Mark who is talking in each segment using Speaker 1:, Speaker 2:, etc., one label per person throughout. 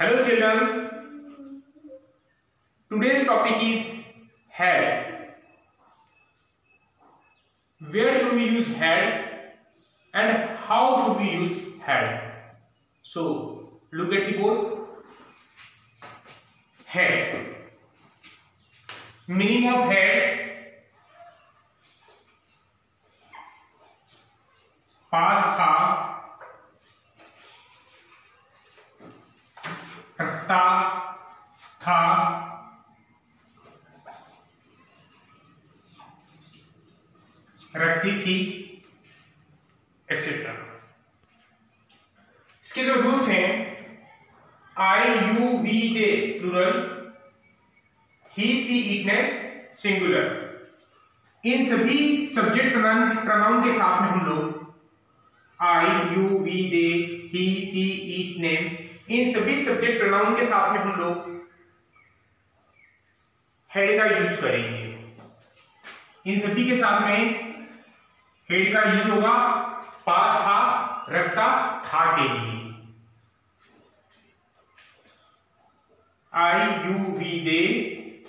Speaker 1: Hello children today's topic is head where should we use head and how should we use head so look at the word head meaning of head पास था रखता था। रखती थी etcetera इसके जो rules हैं I you we they plural he she it ने singular इन सभी सब्जेक्ट प्रोनाउन के साथ में हम लोग I you we they he she it name इन सभी सब्जेक्ट प्रोनाउन के साथ में हम लोग हेड का यूज़ करेंगे। इन सभी के साथ में हेड का यूज़ होगा, पास था, रखता था के लिए। I you we they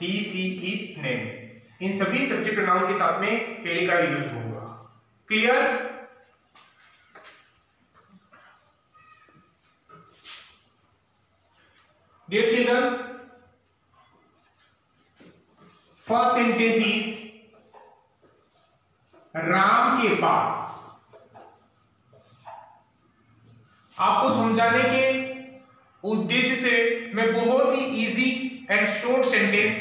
Speaker 1: he she it name इन सभी सब्जेक्ट प्रोनाउन के साथ में हेड का यूज़ होगा। Clear Dear children, first sentence is Ram के पास। आपको समझाने के उद्देश्य से मैं बहुत ही इजी एंड शॉर्ट सेंटेंस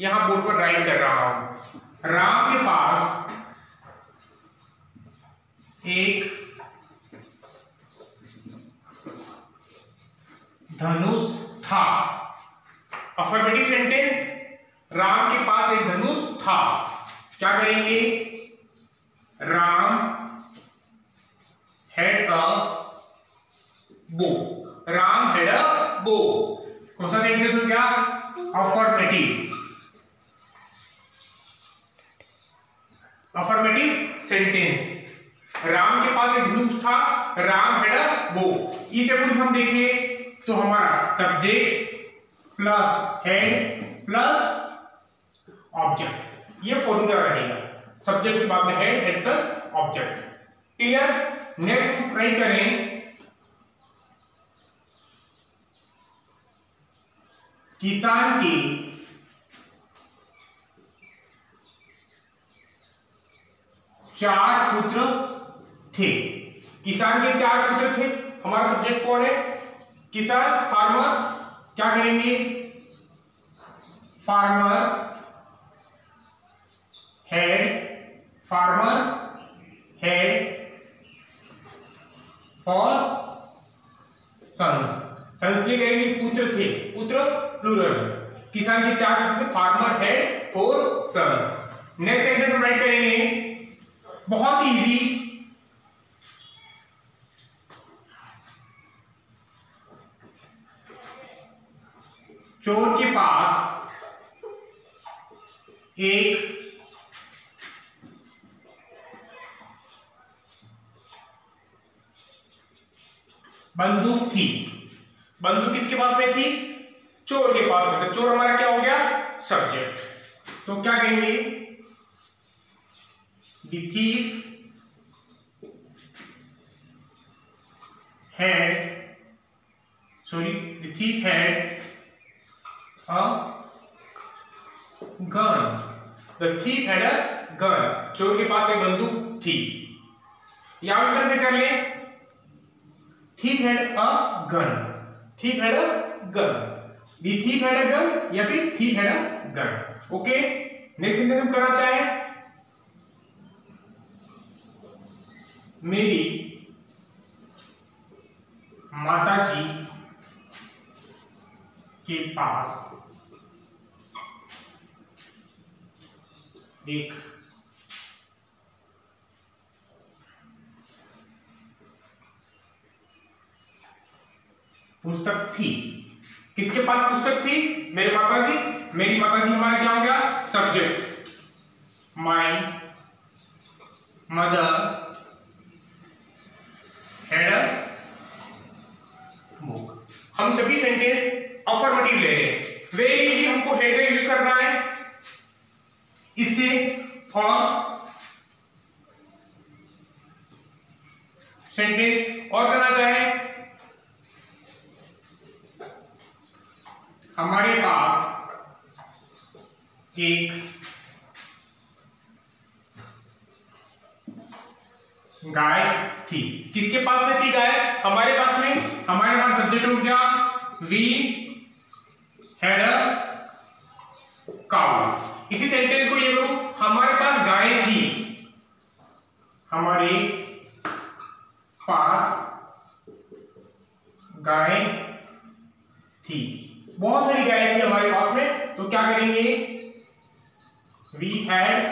Speaker 1: यहाँ बोर्ड पर राइट कर रहा हूँ। राम के पास एक धनुष था। अफर्मेटिव सेंटेंस राम के पास एक धनुष था। क्या करेंगे? Ram had a bow Ram had a bow कौन सा सेंटेंस हो गया? अफर्मेटिव अफर्मेटिव सेंटेंस राम के पास एक धनुष था। राम हैड अ बो इस हम देखें। तो हमारा subject plus had plus object ये फॉर्मूला रहेगा। सब्जेक्ट के बाद में had had plus object clear next try करें। किसान की चार पुत्र थे। किसान के चार पुत्र थे। हमारा सब्जेक्ट कौन है? किसान, फार्मर, क्या करेंगे? फार्मर हेड फार्मर हेड और सन्स सन्स लिए करेंगे पुत्र थे। पुत्र प्लूरल किसान के चार farmer had four sons next sentence हम राइट करेंगे। बहुत इजी चोर के पास एक बंदूक थी। बंदूक किसके पास में थी? चोर के पास में। तो चोर हमारा क्या हो गया? सब्जेक्ट तो क्या कहेंगे? Thief had sorry thief had a gun. The thief had a gun. चोर के पास एक बंदूक थी। या इस से कर ले। Thief had a gun thief had a gun the thief had a gun या फिर thief had a gun okay next sentence हम करना चाहे। मेरी माता जी के पास एक पुस्तक थी। किसके पास पुस्तक थी? मेरे माता जी। मेरी माता जी हमारा क्या हो गया? Subject my mother had book हम सभी सेंटेंस अफर्मेटिव ले रहे हैं। वेरी इजी हमको हेड का यूज़ करना है। इससे फॉर्म सेंटेंस और करना चाहे। हमारे पास एक गाय थी। किसके पास में थी गाय? हमारे पास में। हमारे पास सब्जेक्ट हो गया वी हैड अ काउ इसी सेंटेंस को ये करो, हमारे पास गाय थी। हमारे पास गाय थी। बहुत सारी गाय थी हमारे पास में तो क्या करेंगे? वी हैड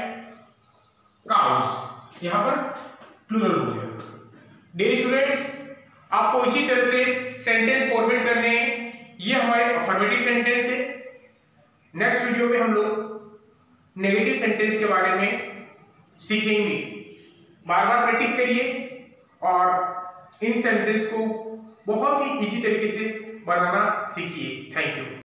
Speaker 1: काउस यहाँ पर प्लूरल हो गया। डेयर स्टूडेंट्स आपको इसी तरह से सेंटेंस फॉर्मेट करने हैं। ये हमारे अफर्मेटिव सेंटेंस है। नेक्स्ट वीडियो में हम लोग नेगेटिव सेंटेंस के बारे में सीखेंगे। बार बार प्रैक्टिस करिए और इन सेंटेंस को बहुत ही इजी तरीके से बनाना सीखिए। Thank you